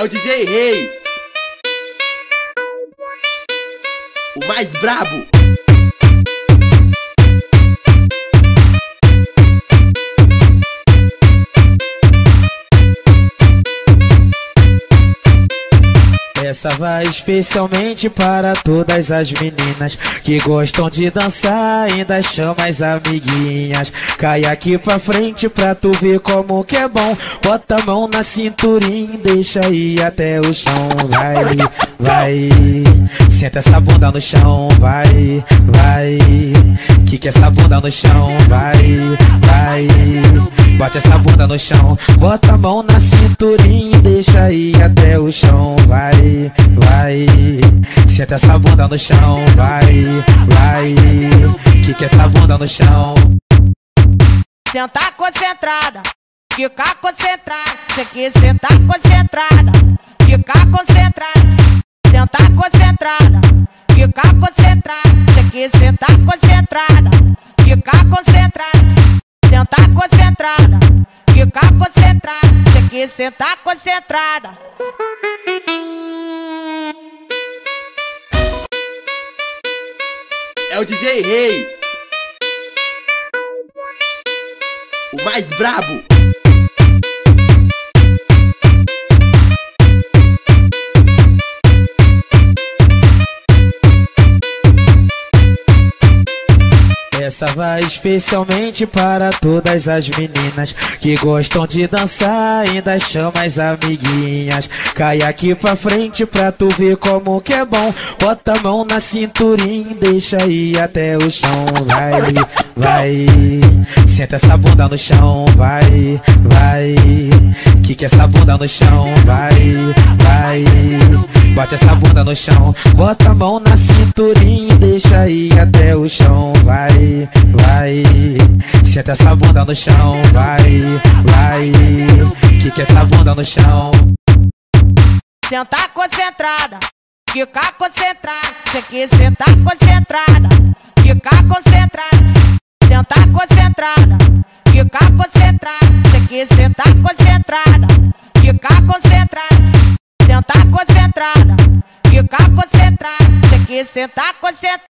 É o DJ Rei. O mais brabo. Essa vai especialmente para todas as meninas que gostam de dançar, ainda chama as amiguinhas. Cai aqui pra frente pra tu ver como que é bom. Bota a mão na cinturinha, deixa ir até o chão. Vai, vai. Senta essa bunda no chão, vai, vai. Que essa bunda no chão, vai, vai. Bote essa bunda no chão, bota a mão na cinturinha, deixa ir até o chão. Senta essa bunda no chão, vai, vai. Que que essa bunda no chão? Sentar concentrada, ficar concentrada. Você quer sentar concentrada, ficar concentrada. Sentar concentrada, ficar concentrada. Você quer sentar concentrada, ficar concentrada. Sentar concentrada, ficar concentrada. Você quer sentar concentrada. É o DJ Rei. O mais brabo. Essa vai especialmente para todas as meninas que gostam de dançar, ainda chama as amiguinhas. Cai aqui pra frente pra tu ver como que é bom. Bota a mão na cinturinha, deixa ir até o chão. Vai, vai. Senta essa bunda no chão, vai, vai. Que que essa bunda no chão, vai, vai. Bote essa bunda no chão, bota a mão na cinturinha, deixa ir Senta essa bunda no chão, vai, vai. Que que essa bunda no chão? Sentar concentrada, ficar concentrada. Você quer sentar concentrada, ficar concentrada. Sentar concentrada, ficar concentrada. Você quer sentar concentrada, ficar concentrada. Sentar concentrada, ficar concentrada. Você quer sentar concentrada.